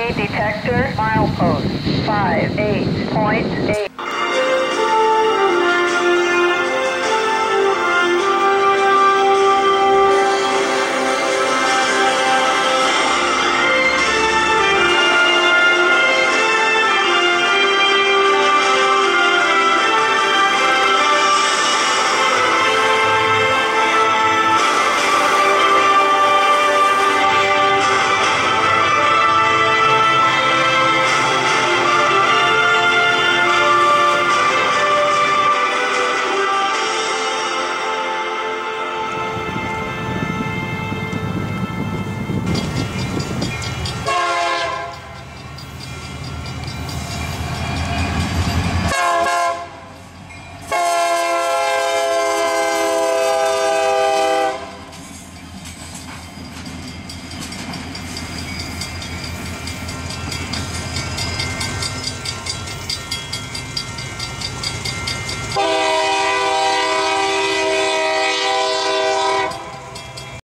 Detector, milepost 58.8.